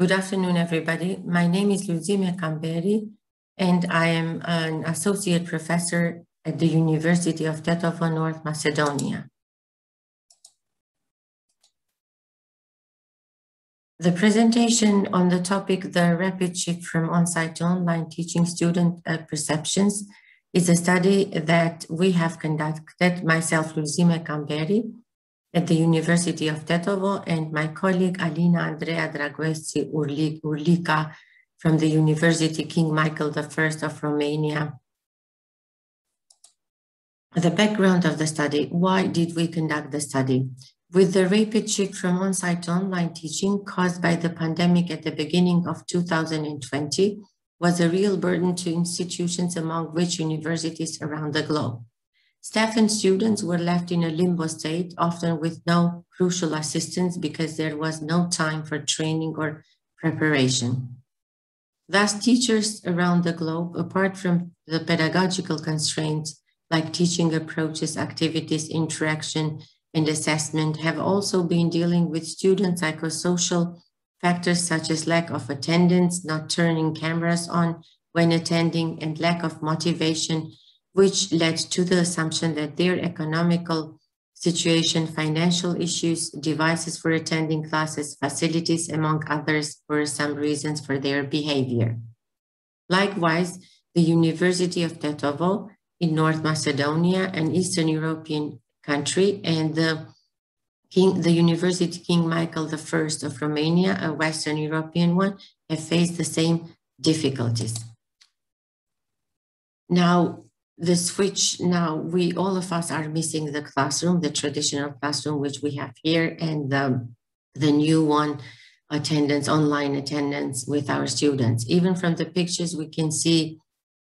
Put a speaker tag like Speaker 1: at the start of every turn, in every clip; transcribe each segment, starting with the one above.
Speaker 1: Good afternoon, everybody. My name is Lulzime Kamberi, and I am an associate professor at the University of Tetovo, North Macedonia. The presentation on the topic, the rapid shift from on-site to online teaching student uh, perceptions is a study that we have conducted, myself, Lulzime Kamberi, at the University of Tetovo and my colleague Alina Andreea Dragoescu Urlica from the University King Michael I of Romania. The background of the study, why did we conduct the study? With the rapid shift from on-site to online teaching caused by the pandemic at the beginning of 2020 was a real burden to institutions among which universities around the globe. Staff and students were left in a limbo state, often with no crucial assistance because there was no time for training or preparation. Thus, teachers around the globe, apart from the pedagogical constraints like teaching approaches, activities, interaction, and assessment, have also been dealing with student psychosocial factors such as lack of attendance, not turning cameras on when attending, and lack of motivation which led to the assumption that their economical situation, financial issues, devices for attending classes, facilities, among others, were some reasons for their behavior. Likewise, the University of Tetovo in North Macedonia, an Eastern European country, and the King, the University King Michael I of Romania, a Western European one, have faced the same difficulties. Now, the switch now we all of us are missing the classroom the traditional classroom which we have here and the, the new one attendance online attendance with our students. Even from the pictures we can see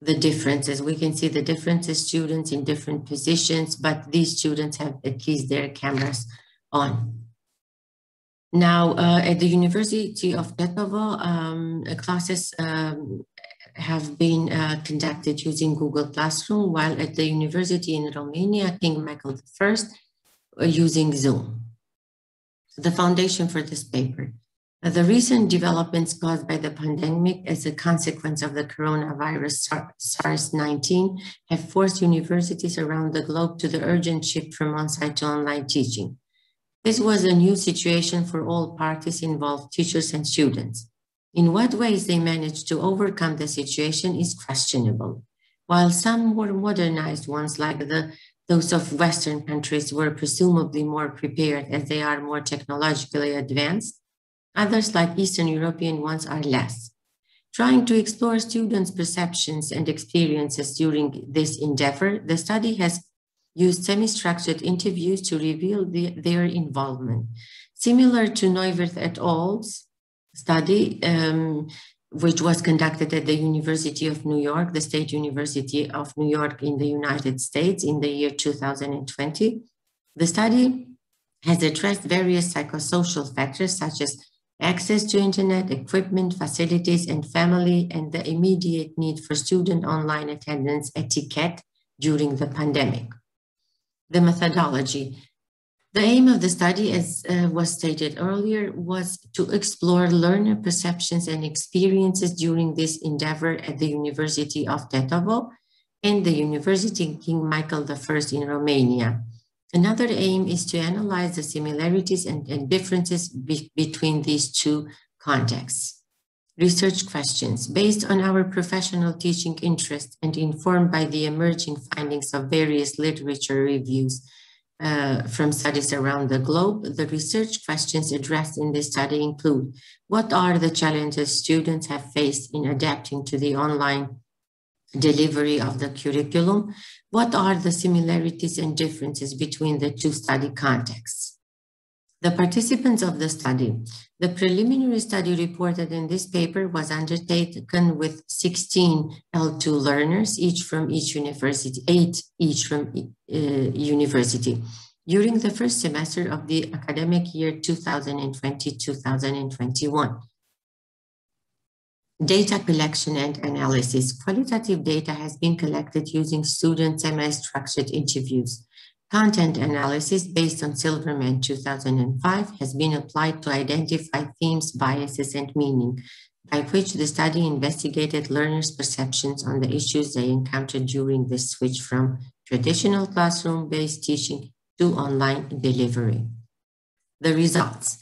Speaker 1: the differences. We can see the differences students in different positions but these students have at least their cameras on. Now uh, at the university of Tetovo um, classes um, have been uh, conducted using Google Classroom, while at the university in Romania, King Michael I, uh, using Zoom. The foundation for this paper. Uh, the recent developments caused by the pandemic as a consequence of the coronavirus SARS-19 have forced universities around the globe to the urgent shift from on-site to online teaching. This was a new situation for all parties involved, teachers and students. In what ways they managed to overcome the situation is questionable. While some more modernized ones, like the, those of Western countries, were presumably more prepared as they are more technologically advanced, others, like Eastern European ones, are less. Trying to explore students' perceptions and experiences during this endeavor, the study has used semi-structured interviews to reveal the, their involvement. Similar to Neuwirth et al.'s study, um, which was conducted at the University of New York, the State University of New York in the United States in the year 2020. The study has addressed various psychosocial factors such as access to internet, equipment, facilities, and family, and the immediate need for student online attendance etiquette during the pandemic. The methodology. The aim of the study, as uh, was stated earlier, was to explore learner perceptions and experiences during this endeavor at the University of Tetovo and the University King Michael I in Romania. Another aim is to analyze the similarities and, and differences be, between these two contexts. Research questions based on our professional teaching interest and informed by the emerging findings of various literature reviews uh, from studies around the globe. The research questions addressed in this study include what are the challenges students have faced in adapting to the online delivery of the curriculum? What are the similarities and differences between the two study contexts? The participants of the study. The preliminary study reported in this paper was undertaken with 16 L2 learners, each from each university, eight each from uh, university, during the first semester of the academic year 2020-2021. Data collection and analysis. Qualitative data has been collected using student semi-structured interviews Content analysis based on Silverman 2005 has been applied to identify themes, biases, and meaning, by which the study investigated learners' perceptions on the issues they encountered during the switch from traditional classroom-based teaching to online delivery. The results.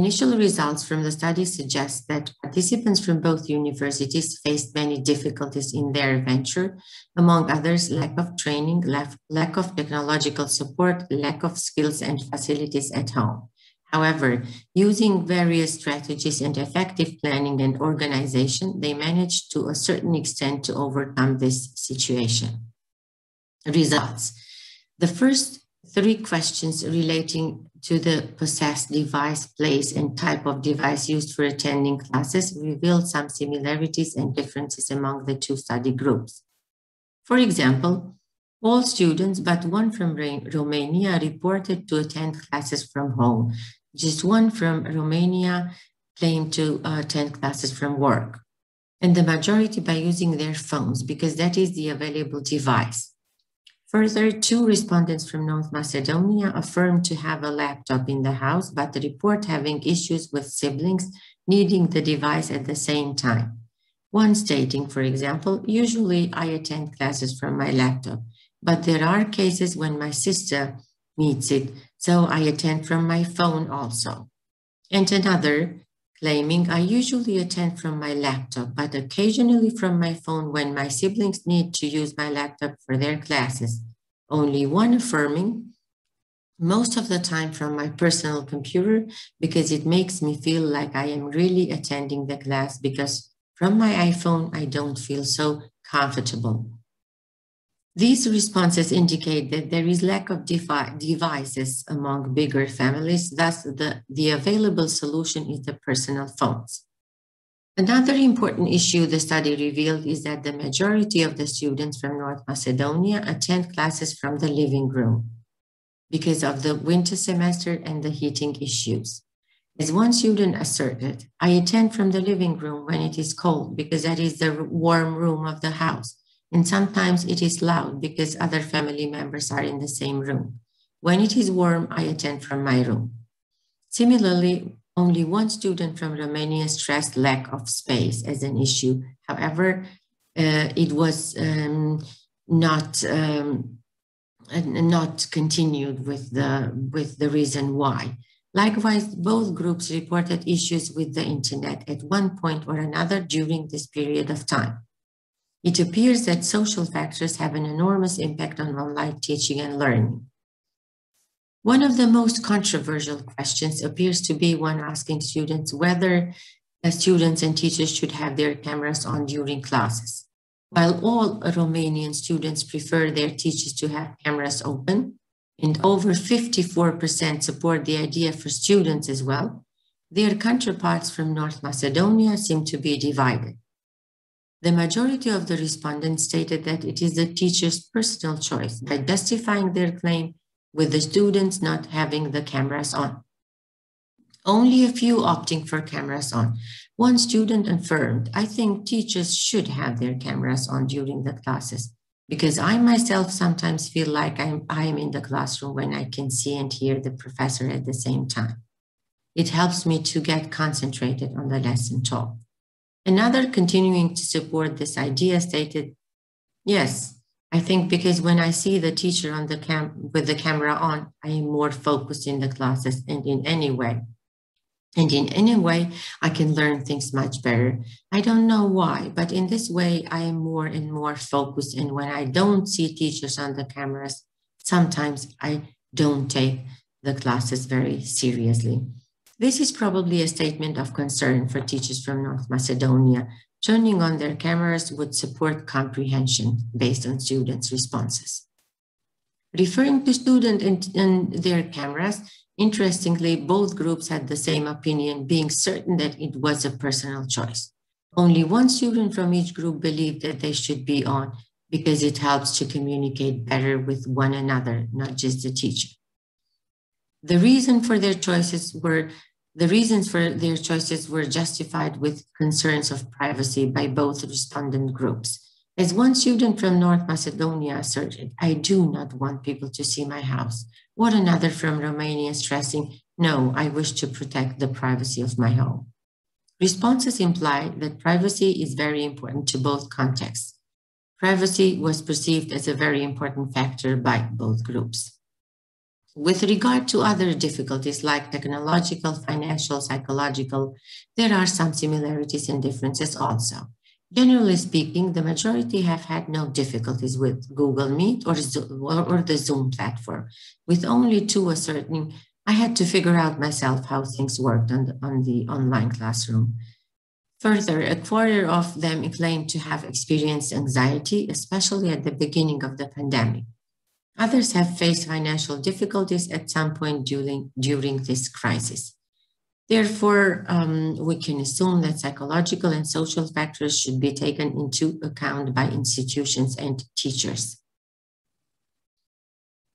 Speaker 1: Initial results from the study suggest that participants from both universities faced many difficulties in their venture, among others, lack of training, lack of technological support, lack of skills and facilities at home. However, using various strategies and effective planning and organization, they managed to a certain extent to overcome this situation. Results. The first three questions relating to the possessed device, place, and type of device used for attending classes revealed some similarities and differences among the two study groups. For example, all students but one from Romania reported to attend classes from home. Just one from Romania claimed to uh, attend classes from work. And the majority by using their phones because that is the available device. Further, two respondents from North Macedonia affirmed to have a laptop in the house, but report having issues with siblings needing the device at the same time. One stating, for example, usually I attend classes from my laptop, but there are cases when my sister needs it, so I attend from my phone also. And another claiming I usually attend from my laptop, but occasionally from my phone when my siblings need to use my laptop for their classes. Only one affirming, most of the time from my personal computer because it makes me feel like I am really attending the class because from my iPhone, I don't feel so comfortable. These responses indicate that there is lack of devices among bigger families, thus the, the available solution is the personal phones. Another important issue the study revealed is that the majority of the students from North Macedonia attend classes from the living room because of the winter semester and the heating issues. As one student asserted, I attend from the living room when it is cold because that is the warm room of the house. And sometimes it is loud because other family members are in the same room. When it is warm, I attend from my room. Similarly, only one student from Romania stressed lack of space as an issue. However, uh, it was um, not um, not continued with the with the reason why. Likewise, both groups reported issues with the internet at one point or another during this period of time. It appears that social factors have an enormous impact on online teaching and learning. One of the most controversial questions appears to be one asking students whether uh, students and teachers should have their cameras on during classes. While all Romanian students prefer their teachers to have cameras open, and over 54% support the idea for students as well, their counterparts from North Macedonia seem to be divided. The majority of the respondents stated that it is the teacher's personal choice by justifying their claim with the students not having the cameras on. Only a few opting for cameras on. One student affirmed, I think teachers should have their cameras on during the classes because I myself sometimes feel like I'm, I'm in the classroom when I can see and hear the professor at the same time. It helps me to get concentrated on the lesson taught. Another continuing to support this idea stated, yes, I think because when I see the teacher on the cam with the camera on, I am more focused in the classes and in any way. And in any way, I can learn things much better. I don't know why, but in this way, I am more and more focused. And when I don't see teachers on the cameras, sometimes I don't take the classes very seriously. This is probably a statement of concern for teachers from North Macedonia turning on their cameras would support comprehension based on students' responses. Referring to students and, and, their cameras, interestingly, both groups had the same opinion, being certain that it was a personal choice. Only one student from each group believed that they should be on because it helps to communicate better with one another, not just the teacher. The reason for their choices were the reasons for their choices were justified with concerns of privacy by both respondent groups. As one student from North Macedonia asserted, I do not want people to see my house. What another from Romania stressing, no, I wish to protect the privacy of my home. Responses imply that privacy is very important to both contexts. Privacy was perceived as a very important factor by both groups. With regard to other difficulties like technological, financial, psychological, there are some similarities and differences also. Generally speaking, the majority have had no difficulties with Google Meet or, or, the Zoom platform, with only two asserting, I had to figure out myself how things worked on the, on the online classroom. Further, a quarter of them claimed to have experienced anxiety, especially at the beginning of the pandemic. Others have faced financial difficulties at some point during, during this crisis. Therefore, um, we can assume that psychological and social factors should be taken into account by institutions and teachers.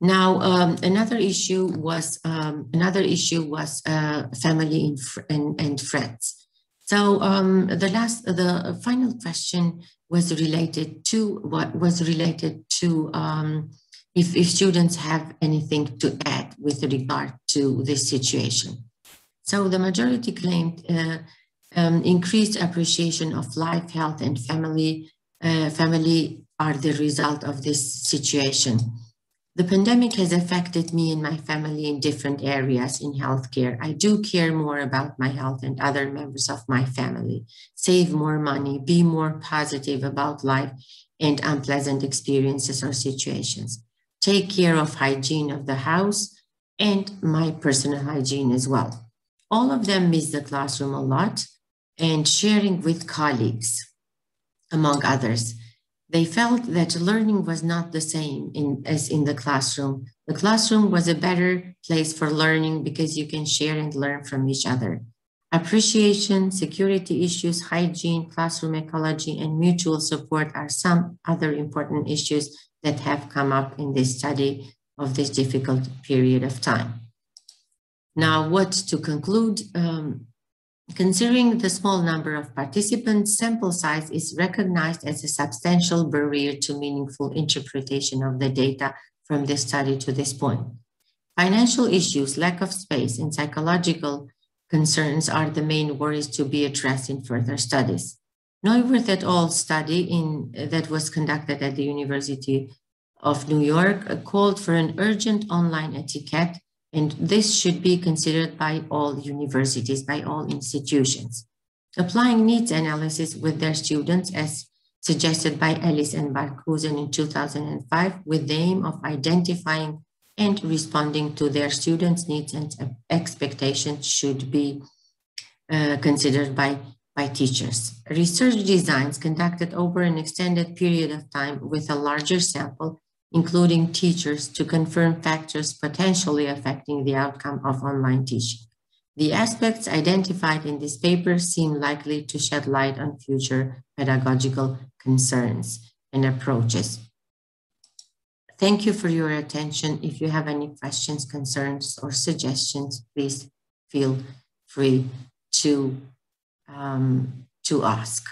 Speaker 1: Now, um, another issue was um, another issue was uh, family and, and, friends. So um, the last, the final question was related to what was related to um, if, if students have anything to add with regard to this situation. So the majority claimed uh, um, increased appreciation of life, health, and family. Uh, family are the result of this situation. The pandemic has affected me and my family in different areas in healthcare. I do care more about my health and other members of my family, save more money, be more positive about life and unpleasant experiences or situations, take care of hygiene of the house and my personal hygiene as well all of them miss the classroom a lot and sharing with colleagues, among others. They felt that learning was not the same in, as in the classroom. The classroom was a better place for learning because you can share and learn from each other. Appreciation, security issues, hygiene, classroom ecology, and mutual support are some other important issues that have come up in this study of this difficult period of time. Now, what to conclude? Um, considering the small number of participants, sample size is recognized as a substantial barrier to meaningful interpretation of the data from the study to this point. Financial issues, lack of space, and psychological concerns are the main worries to be addressed in further studies. Neuwirth et al. study in, that was conducted at the University of New York called for an urgent online etiquette and this should be considered by all universities, by all institutions. Applying needs analysis with their students as suggested by Ellis and Barkhuizen in 2005 with the aim of identifying and responding to their students' needs and expectations should be uh, considered by, by teachers. Research designs conducted over an extended period of time with a larger sample including teachers, to confirm factors potentially affecting the outcome of online teaching. The aspects identified in this paper seem likely to shed light on future pedagogical concerns and approaches. Thank you for your attention. If you have any questions, concerns, or suggestions, please feel free to, um, to ask.